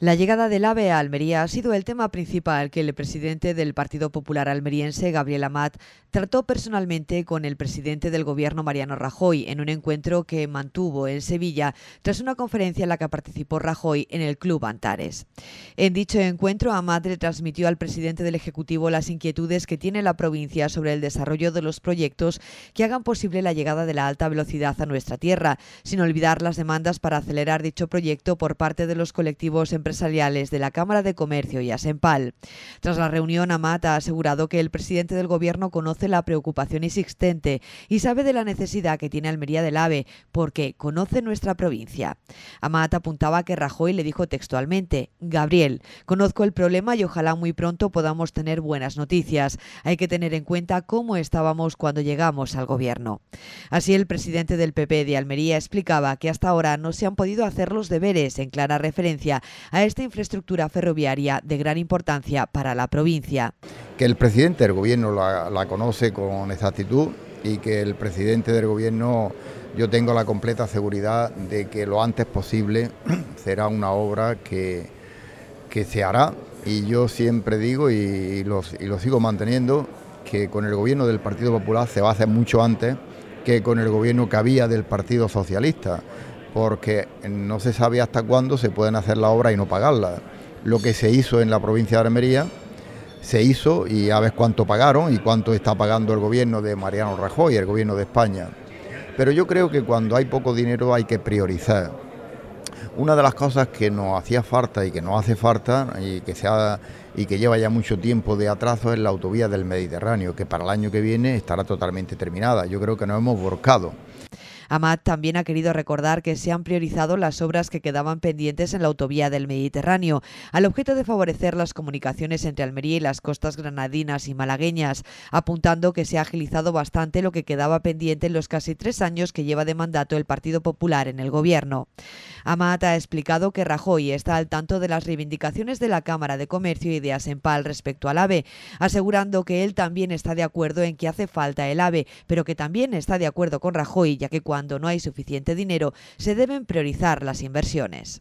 La llegada del AVE a Almería ha sido el tema principal que el presidente del Partido Popular almeriense, Gabriel Amat, trató personalmente con el presidente del gobierno, Mariano Rajoy, en un encuentro que mantuvo en Sevilla tras una conferencia en la que participó Rajoy en el Club Antares. En dicho encuentro, Amat le transmitió al presidente del Ejecutivo las inquietudes que tiene la provincia sobre el desarrollo de los proyectos que hagan posible la llegada de la alta velocidad a nuestra tierra, sin olvidar las demandas para acelerar dicho proyecto por parte de los colectivos empresariales empresariales de la Cámara de Comercio y Asempal. Tras la reunión, Amat ha asegurado que el presidente del Gobierno conoce la preocupación existente y sabe de la necesidad que tiene Almería del AVE, porque conoce nuestra provincia. Amat apuntaba que Rajoy le dijo textualmente, Gabriel, conozco el problema y ojalá muy pronto podamos tener buenas noticias. Hay que tener en cuenta cómo estábamos cuando llegamos al Gobierno. Así, el presidente del PP de Almería explicaba que hasta ahora no se han podido hacer los deberes en clara referencia a esta infraestructura ferroviaria de gran importancia para la provincia. Que el presidente del gobierno la, conoce con exactitud y que el presidente del gobierno yo tengo la completa seguridad de que lo antes posible será una obra que, que se hará y yo siempre digo y, y lo sigo manteniendo que con el gobierno del Partido Popular se va a hacer mucho antes que con el gobierno que había del Partido Socialista porque no se sabe hasta cuándo se pueden hacer la obra y no pagarla. Lo que se hizo en la provincia de Almería se hizo y a ver cuánto pagaron y cuánto está pagando el gobierno de Mariano Rajoy, el gobierno de España. Pero yo creo que cuando hay poco dinero hay que priorizar. Una de las cosas que nos hacía falta y que nos hace falta y que, se y que lleva ya mucho tiempo de atraso es la autovía del Mediterráneo, que para el año que viene estará totalmente terminada. Yo creo que nos hemos borcado. Amat también ha querido recordar que se han priorizado las obras que quedaban pendientes en la autovía del Mediterráneo, al objeto de favorecer las comunicaciones entre Almería y las costas granadinas y malagueñas, apuntando que se ha agilizado bastante lo que quedaba pendiente en los casi tres años que lleva de mandato el Partido Popular en el gobierno. Amat ha explicado que Rajoy está al tanto de las reivindicaciones de la Cámara de Comercio y de Asempal respecto al AVE, asegurando que él también está de acuerdo en que hace falta el AVE, pero que también está de acuerdo con Rajoy, ya que cuando cuando no hay suficiente dinero, se deben priorizar las inversiones.